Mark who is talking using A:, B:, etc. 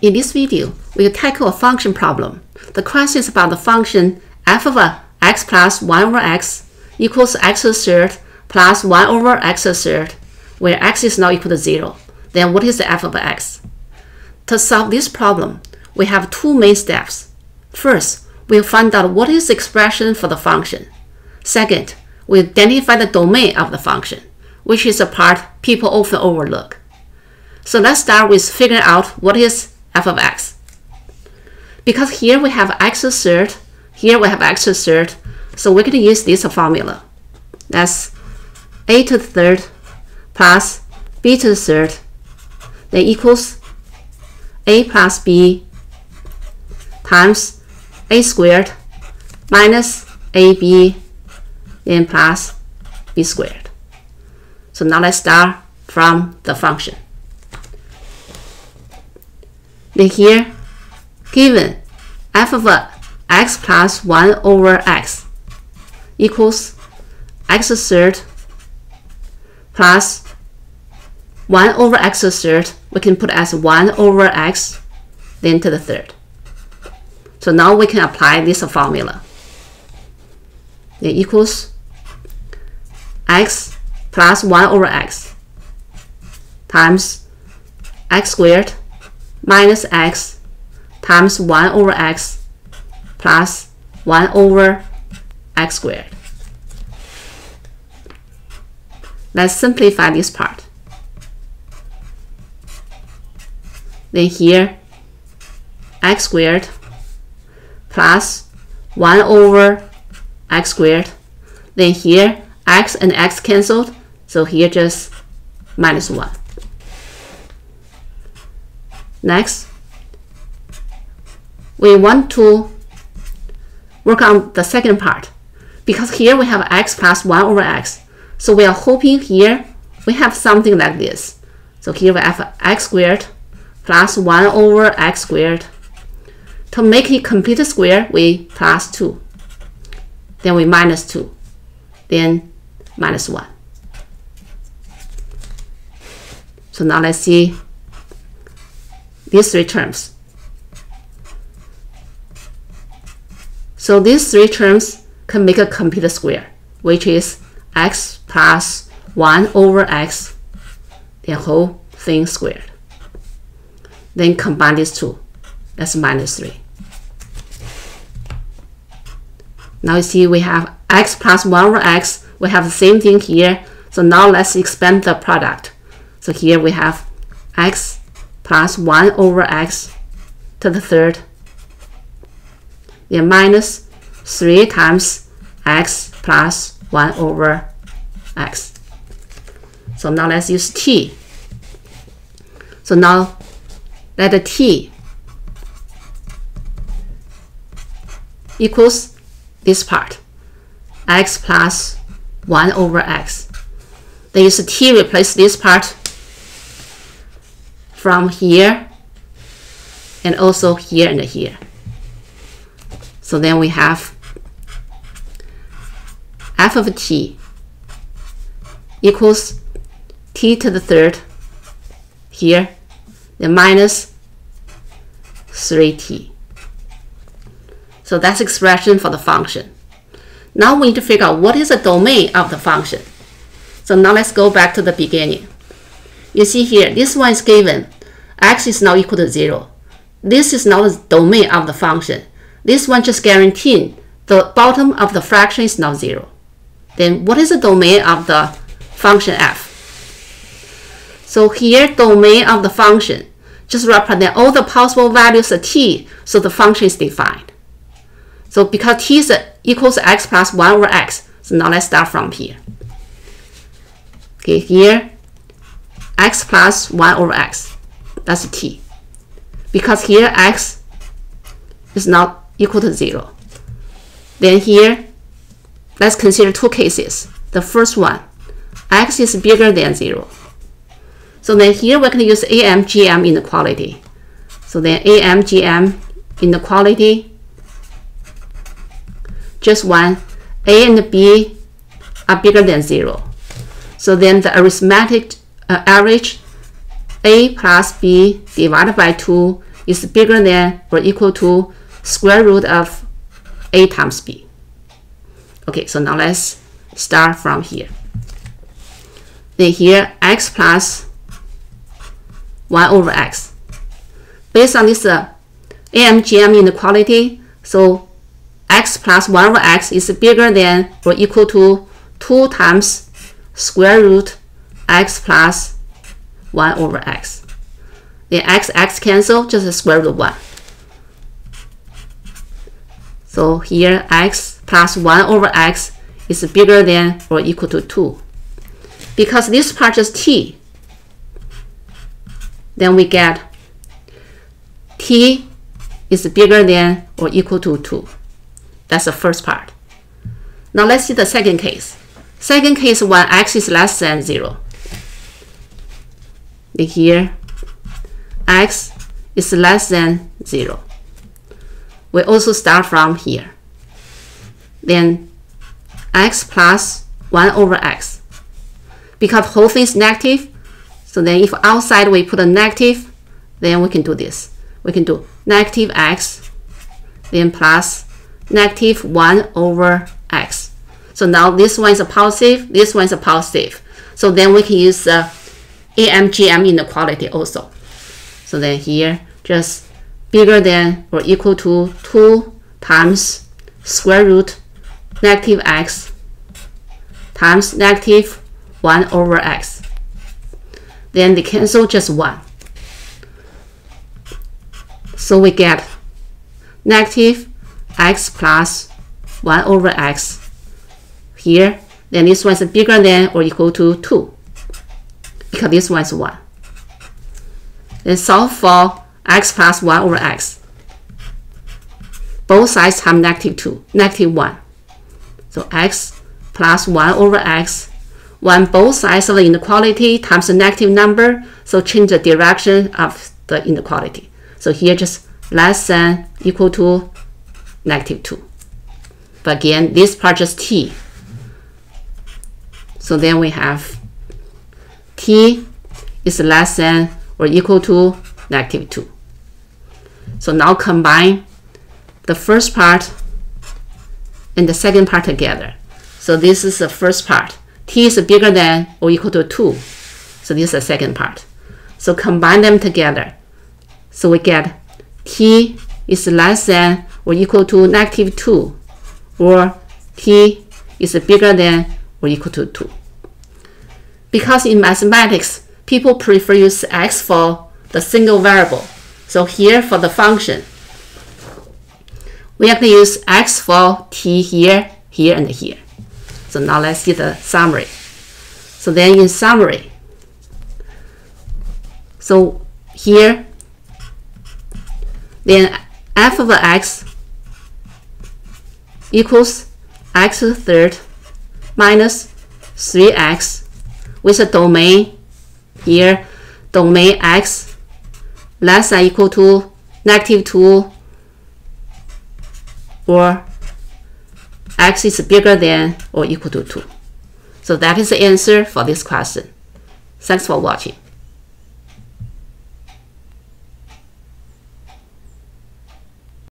A: In this video, we will tackle a function problem. The question is about the function f of x plus 1 over x equals x third plus 1 over x third, where x is not equal to 0. Then what is the f of x? To solve this problem, we have two main steps. First, we'll find out what is the expression for the function. Second, we identify the domain of the function, which is a part people often overlook. So let's start with figuring out what is f of x. Because here we have x third, here we have x third, so we're going to use this formula. That's a to the third plus b to the third, then equals a plus b times a squared minus ab then plus b squared. So now let's start from the function. Then here, given f of x plus 1 over x equals x third plus 1 over x third, we can put as 1 over x, then to the third. So now we can apply this formula. It equals x plus 1 over x times x squared minus x times 1 over x plus 1 over x squared. Let's simplify this part. Then here, x squared plus 1 over x squared. Then here, x and x cancelled, so here just minus 1. Next, we want to work on the second part. Because here we have x plus 1 over x. So we are hoping here we have something like this. So here we have x squared plus 1 over x squared. To make it complete square, we plus 2. Then we minus 2. Then minus 1. So now let's see these three terms. So these three terms can make a complete square, which is x plus 1 over x, the whole thing squared. Then combine these two. That's minus 3. Now you see we have x plus 1 over x. We have the same thing here. So now let's expand the product. So here we have x plus 1 over x to the third. Then minus 3 times x plus 1 over x. So now let's use t. So now let the t equals this part, x plus 1 over x. Then use t replace this part from here and also here and here. So then we have f of t equals t to the third here, then minus 3t. So that's expression for the function. Now we need to figure out what is the domain of the function. So now let's go back to the beginning. You see here, this one is given. x is now equal to 0. This is now the domain of the function. This one just guaranteeing the bottom of the fraction is now 0. Then what is the domain of the function f? So here, domain of the function just represent all the possible values of t, so the function is defined. So because t is equals x plus 1 over x, so now let's start from here. Okay, here x plus 1 over x. That's t. Because here x is not equal to 0. Then here, let's consider two cases. The first one, x is bigger than 0. So then here we're going to use AMGM inequality. So then AMGM inequality, just one, a and b are bigger than 0. So then the arithmetic uh, average a plus b divided by 2 is bigger than or equal to square root of a times b. Okay, so now let's start from here. Then here x plus 1 over x. Based on this uh, AMGM inequality, so x plus 1 over x is bigger than or equal to 2 times square root x plus 1 over x. Then x, x cancel, just square root of 1. So here x plus 1 over x is bigger than or equal to 2. Because this part is t, then we get t is bigger than or equal to 2. That's the first part. Now let's see the second case. Second case when x is less than 0. Here, x is less than 0 we also start from here. Then x plus 1 over x. Because whole thing is negative, so then if outside we put a negative, then we can do this. We can do negative x, then plus negative 1 over x. So now this one is a positive, this one is a positive. So then we can use the AMGM inequality also. So then here, just bigger than or equal to 2 times square root negative x times negative 1 over x. Then they cancel just 1. So we get negative x plus 1 over x here. Then this one is bigger than or equal to 2 because this one is 1. Then solve for x plus 1 over x. Both sides have negative 2, negative 1. So x plus 1 over x. When both sides of the inequality times a negative number, so change the direction of the inequality. So here just less than equal to negative 2. But again, this part is t. So then we have t is less than or equal to negative 2. So now combine the first part and the second part together. So this is the first part. t is bigger than or equal to 2. So this is the second part. So combine them together. So we get t is less than or equal to negative 2 or t is bigger than or equal to 2. Because in mathematics, people prefer use x for the single variable. So here for the function, we have to use x for t here, here, and here. So now let's see the summary. So then in summary, so here, then f of x equals x to the third minus 3x with a domain here, domain x less than equal to negative 2 or x is bigger than or equal to 2. So that is the answer for this question. Thanks for watching.